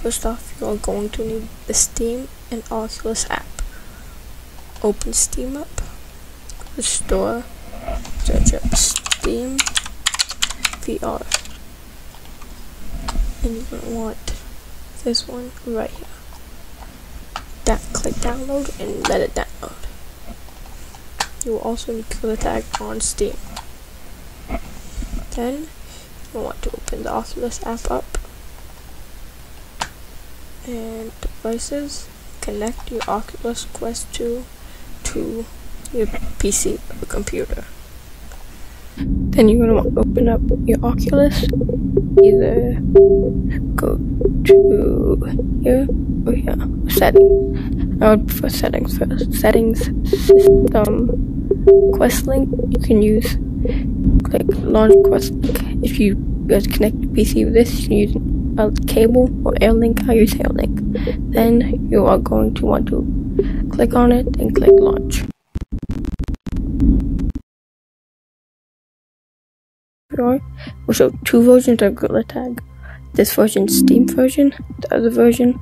First off, you're going to need the Steam and Oculus app. Open Steam up, Restore, search up Steam VR. And you're going to want this one right here. That click download and let it download. You will also need Gorilla Tag on Steam. Then you want to open the Oculus app up and devices connect your Oculus Quest 2 to your PC or computer. Then you're going to open up your Oculus, either go to here or here, settings. I would prefer settings first. Settings, system, quest link, you can use click launch quest link. If you guys connect your PC with this, you can use a cable or Airlink, I use Airlink. Then you are going to want to click on it and click launch. We'll show two versions of Gorilla Tag. This version Steam version, the other version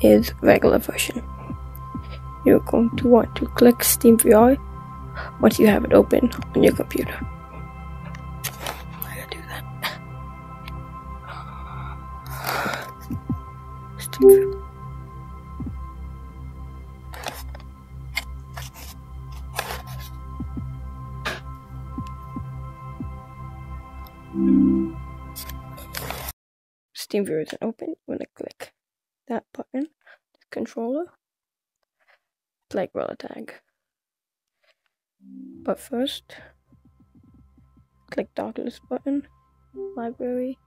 is regular version. You're going to want to click Steam VR once you have it open on your computer. Steam VR isn't open, want to click that button, the controller, play Gorilla Tag. But first, click the Oculus button, library,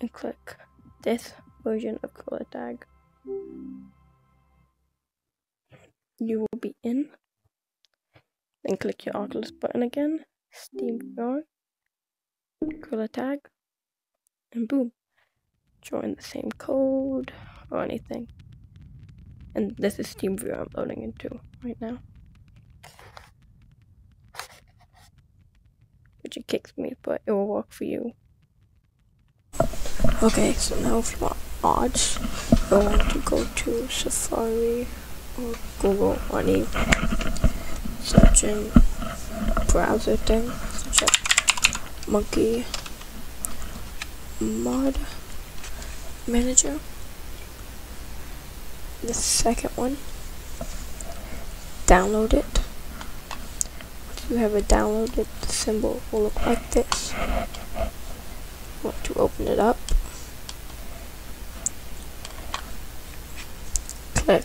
and click this version of Gorilla Tag. You will be in, then click your Oculus button again, Steam VR, Gorilla Tag, and boom join the same code or anything. And this is Steam VR I'm loading into right now. Which it kicks me, but it will work for you. Okay, so now if you want mods, you want to go to Safari or Google or any search in browser thing. Monkey mod manager. The second one, download it. Once you have it downloaded, the symbol will look like this. Want to open it up. Click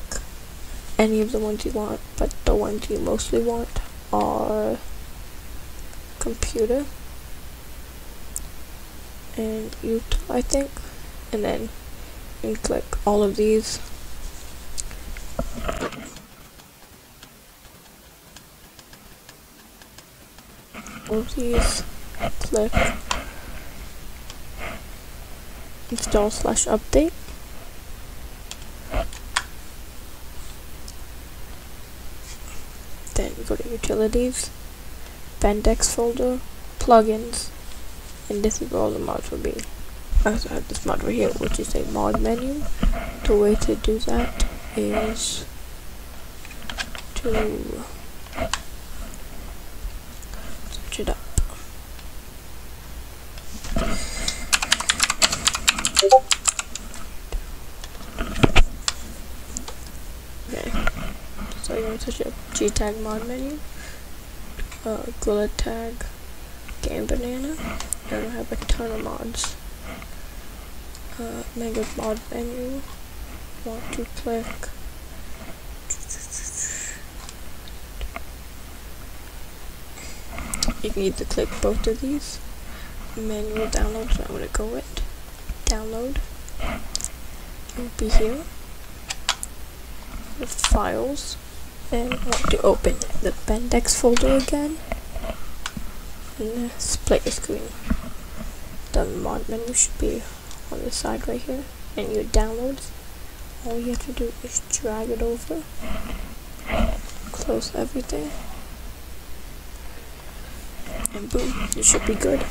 any of the ones you want, but the ones you mostly want are computer and YouTube, I think and then click all of these. All of these click install slash update. Then go to utilities BepInEx folder plugins and this is where all the mods will be I also have this mod right here, which is a mod menu. The way to do that is to switch it up. Okay, so you're going to switch up? G-Tag mod menu, uh, Gorilla Tag, Game Banana, and I have a ton of mods uh, mega mod menu want to click you need to click both of these. Manual download so I'm to go with. Download. It'll be here. The files. And want to open the BepInEx folder again. And split the screen. The mod menu should be on the side right here and your downloads all you have to do is drag it over close everything and boom you should be good